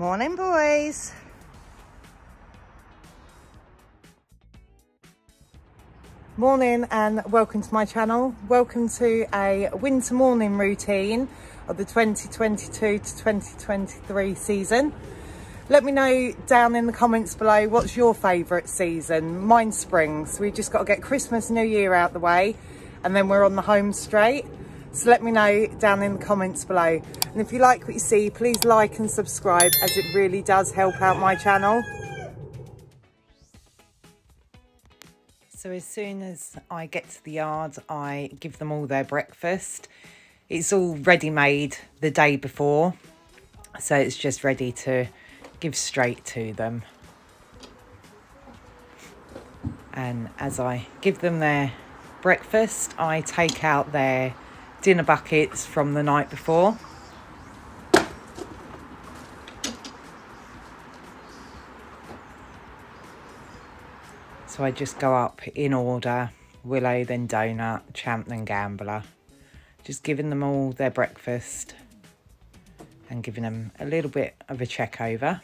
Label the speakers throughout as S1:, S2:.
S1: Morning, boys. Morning and welcome to my channel. Welcome to a winter morning routine of the 2022 to 2023 season. Let me know down in the comments below what's your favourite season. Mine's spring, so we've just got to get Christmas, New Year out the way and then we're on the home straight. So let me know down in the comments below. And if you like what you see, please like and subscribe as it really does help out my channel. So as soon as I get to the yard, I give them all their breakfast. It's all ready made the day before. So it's just ready to give straight to them. And as I give them their breakfast, I take out their dinner buckets from the night before. So I just go up in order, Willow, then Donut, Champ, then Gambler. Just giving them all their breakfast and giving them a little bit of a check over.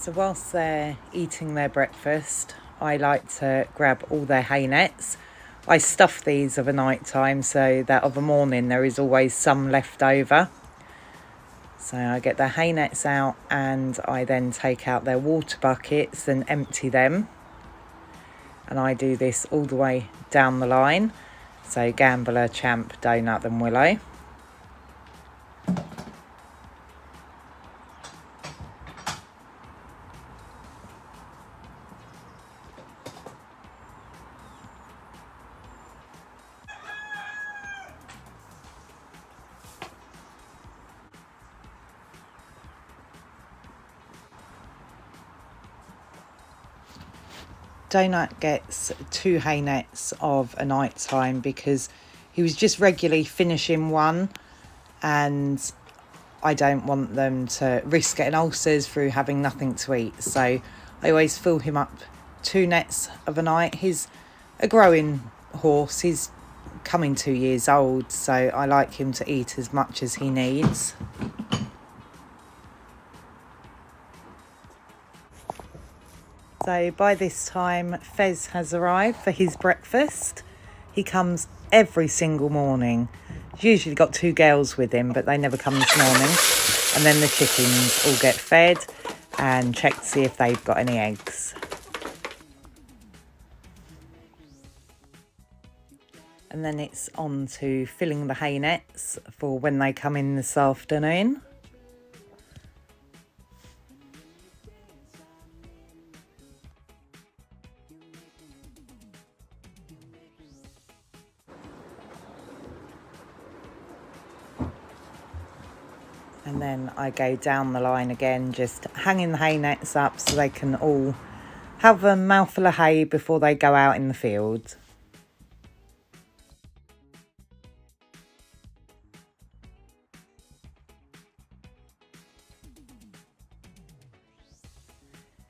S1: So whilst they're eating their breakfast, I like to grab all their hay nets. I stuff these of a night time so that of a morning there is always some left over. So I get the hay nets out and I then take out their water buckets and empty them. And I do this all the way down the line. So Gambler, Champ, Donut and Willow. Donut gets two hay nets of a night time because he was just regularly finishing one and I don't want them to risk getting ulcers through having nothing to eat. So I always fill him up two nets of a night. He's a growing horse. He's coming two years old, so I like him to eat as much as he needs. So by this time, Fez has arrived for his breakfast. He comes every single morning. He's usually got two girls with him, but they never come this morning. And then the chickens all get fed and check to see if they've got any eggs. And then it's on to filling the hay nets for when they come in this afternoon. And then I go down the line again just hanging the hay nets up so they can all have a mouthful of hay before they go out in the field.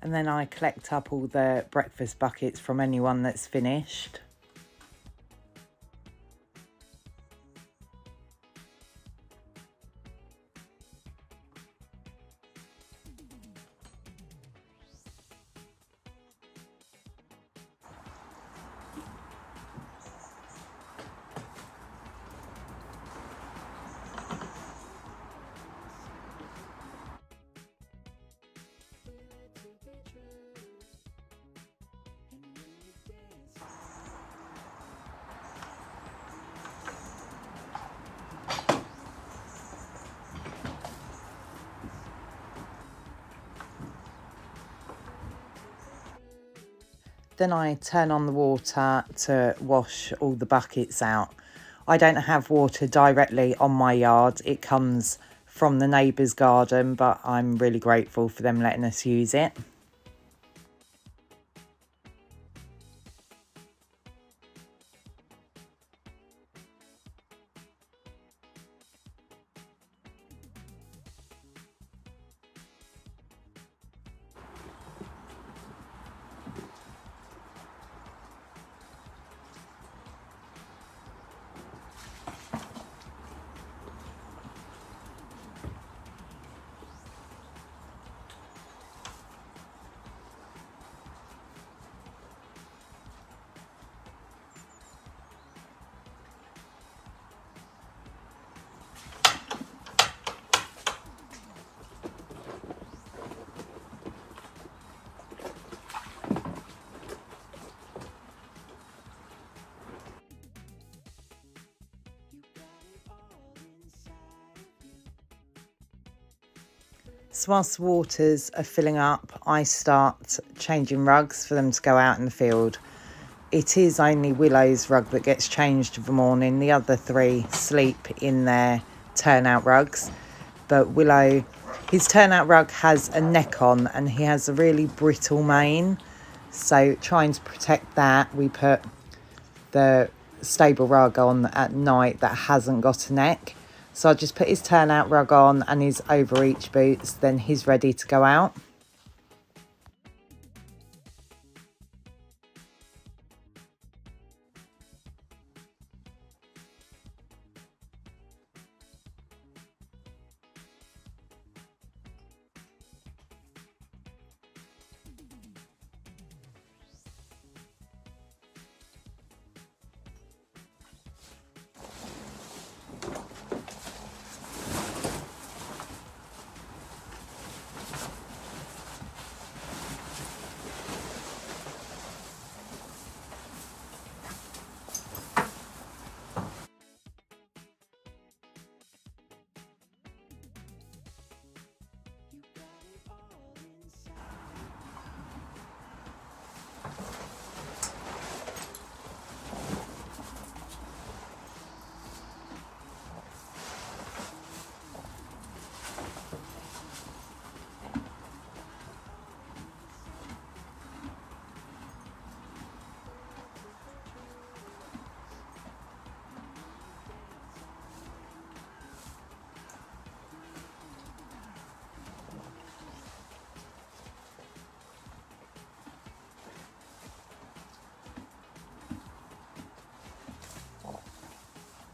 S1: And then I collect up all the breakfast buckets from anyone that's finished. Then I turn on the water to wash all the buckets out. I don't have water directly on my yard. It comes from the neighbour's garden, but I'm really grateful for them letting us use it. Whilst the waters are filling up, I start changing rugs for them to go out in the field. It is only Willow's rug that gets changed of the morning. The other three sleep in their turnout rugs. But Willow, his turnout rug has a neck on and he has a really brittle mane. So trying to protect that, we put the stable rug on at night that hasn't got a neck so I just put his turnout rug on and his overreach boots, then he's ready to go out.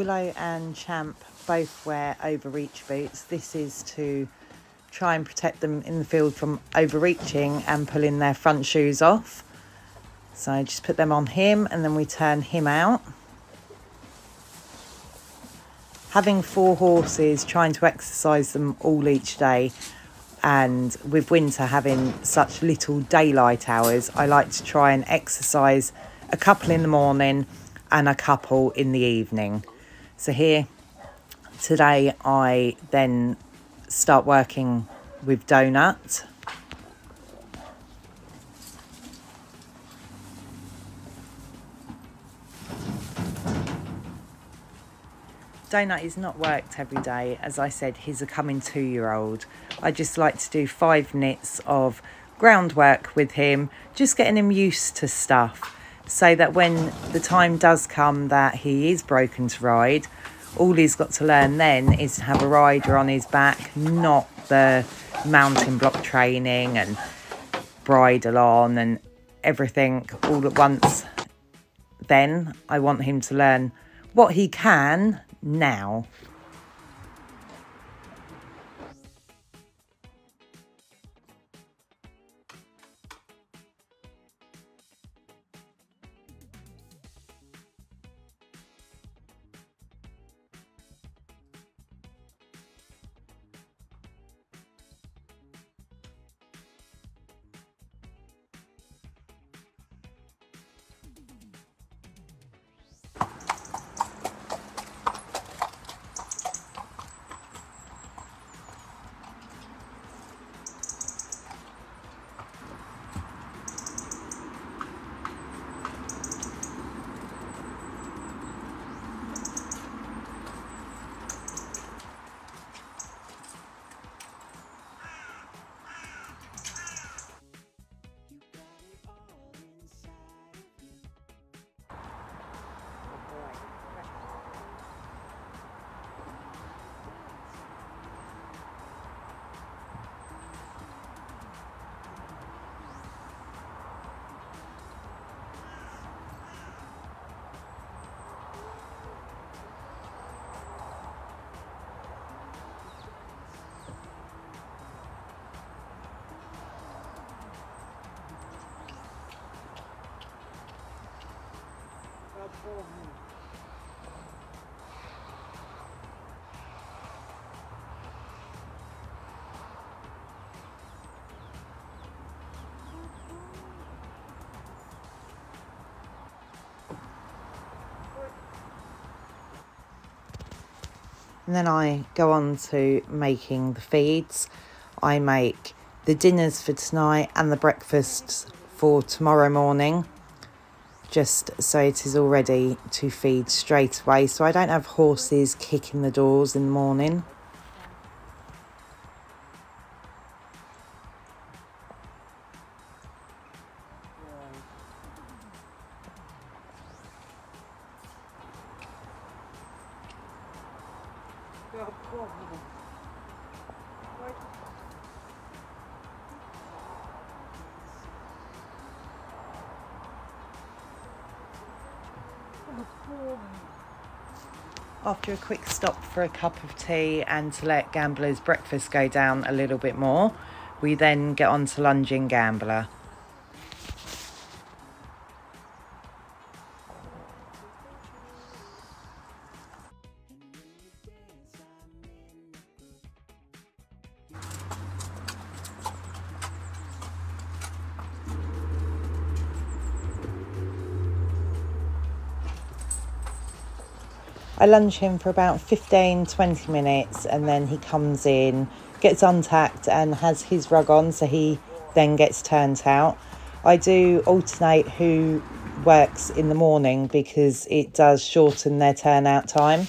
S1: Willow and Champ both wear overreach boots. This is to try and protect them in the field from overreaching and pulling their front shoes off. So I just put them on him and then we turn him out. Having four horses, trying to exercise them all each day and with winter having such little daylight hours, I like to try and exercise a couple in the morning and a couple in the evening. So here today I then start working with Donut. Donut is not worked every day. As I said, he's a coming two year old. I just like to do five knits of groundwork with him, just getting him used to stuff so that when the time does come that he is broken to ride, all he's got to learn then is to have a rider on his back, not the mounting block training and bridle on and everything all at once. Then I want him to learn what he can now. And then I go on to making the feeds. I make the dinners for tonight and the breakfasts for tomorrow morning, just so it is all ready to feed straight away. So I don't have horses kicking the doors in the morning. After a quick stop for a cup of tea and to let Gambler's breakfast go down a little bit more, we then get on to lunging Gambler. I lunge him for about 15 20 minutes and then he comes in, gets untacked, and has his rug on, so he then gets turned out. I do alternate who works in the morning because it does shorten their turnout time.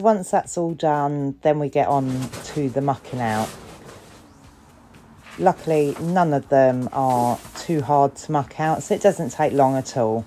S1: Once that's all done, then we get on to the mucking out. Luckily, none of them are too hard to muck out, so it doesn't take long at all.